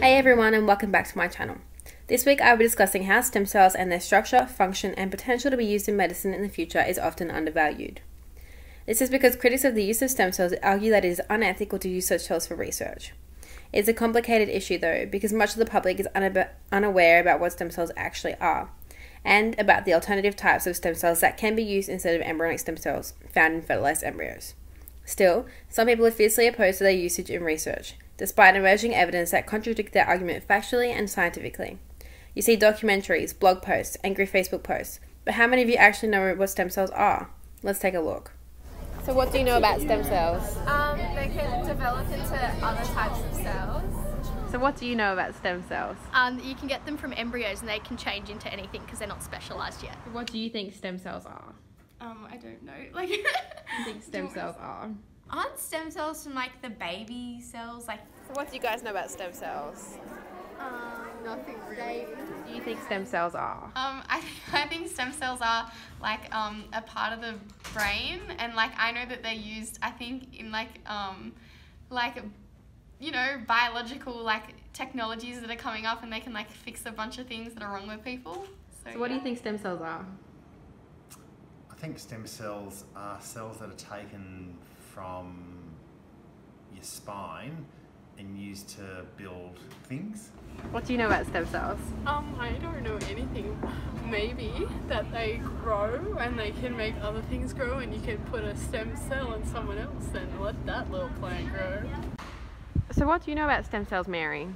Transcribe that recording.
Hey everyone and welcome back to my channel. This week I will be discussing how stem cells and their structure, function and potential to be used in medicine in the future is often undervalued. This is because critics of the use of stem cells argue that it is unethical to use such cells for research. It is a complicated issue though because much of the public is unaware about what stem cells actually are and about the alternative types of stem cells that can be used instead of embryonic stem cells found in fertilized embryos. Still, some people are fiercely opposed to their usage in research, despite emerging evidence that contradicts their argument factually and scientifically. You see documentaries, blog posts, angry Facebook posts, but how many of you actually know what stem cells are? Let's take a look. So, what do you know about stem cells? Um, they can develop into other types of cells. So, what do you know about stem cells? Um, you can get them from embryos and they can change into anything because they're not specialized yet. What do you think stem cells are? Um, I don't know. Like, I think stem cells are. Aren't stem cells from like the baby cells? Like, so what do you guys know about stem cells? Um, nothing really. What do you think stem cells are? Um, I, I think stem cells are like um, a part of the brain, and like I know that they're used. I think in like um, like you know biological like technologies that are coming up, and they can like fix a bunch of things that are wrong with people. So, so what yeah. do you think stem cells are? I think stem cells are cells that are taken from your spine and used to build things. What do you know about stem cells? Um, I don't know anything. Maybe that they grow and they can make other things grow and you can put a stem cell in someone else and let that little plant grow. So what do you know about stem cells, Mary?